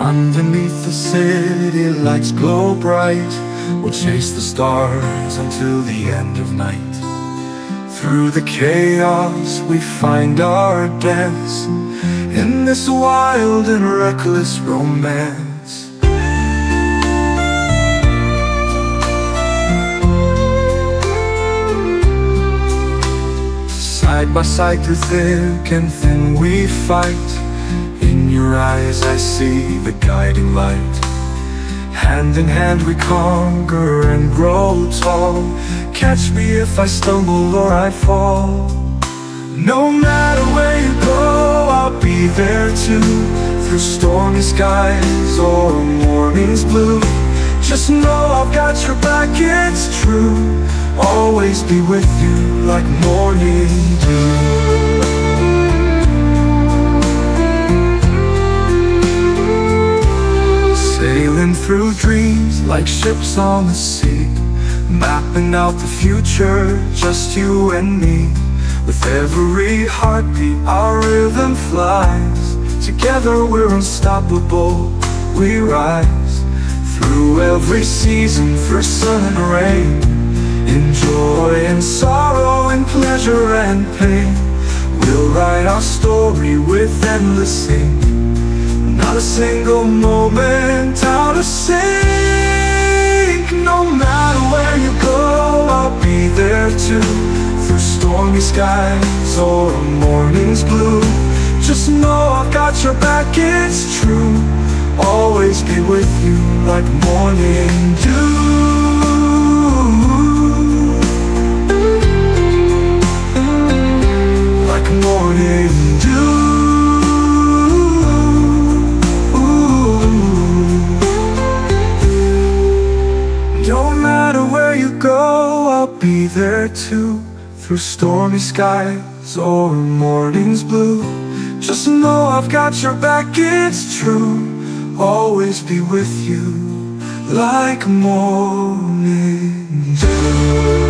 Underneath the city lights glow bright. We'll chase the stars until the end of night. Through the chaos we find our dance In this wild and reckless romance Side by side through thick and thin we fight. In your eyes I see the guiding light. Hand in hand we conquer and grow tall. Catch me if I stumble or I fall. No matter where you go, I'll be there too. Through stormy skies or morning's blue. Just know I've got your back, it's true Always be with you like morning dew. Sailing through dreams like ships on the sea Mapping out the future, just you and me. With every heartbeat our rhythm flies. Together we're unstoppable, we rise. Through every season, through sun and rain In joy and sorrow, in pleasure and pain We'll write our story with endless sing Not a single moment out of sync. No matter where you go, I'll be there too. Through stormy skies or a morning's blue Just know I've got your back, it's true. Always be with you like morning go, I'll be there too. Through stormy skies or morning's blue. Just know I've got your back, it's true. Always be with you like morning dew